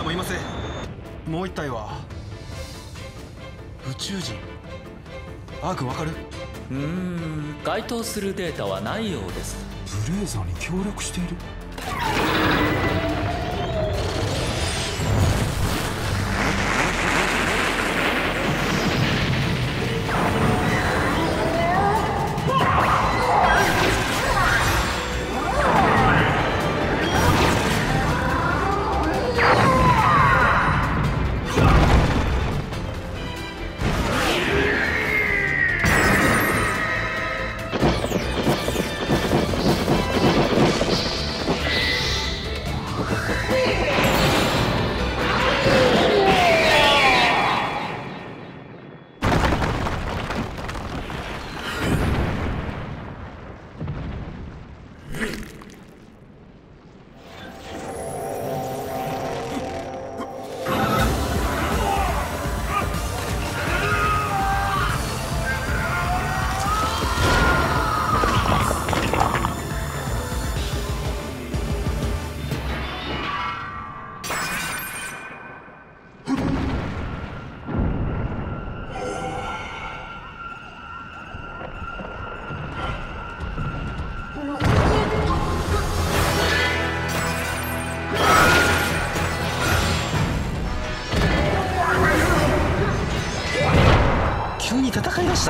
ーもいますもう一体は？宇宙人？アークわかる？うーん。該当するデータはないようです。ブレイザーに協力している？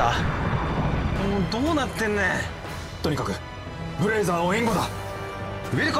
したもうどうなってんねん。とにかくブレイザーを援護だ。ウィルコ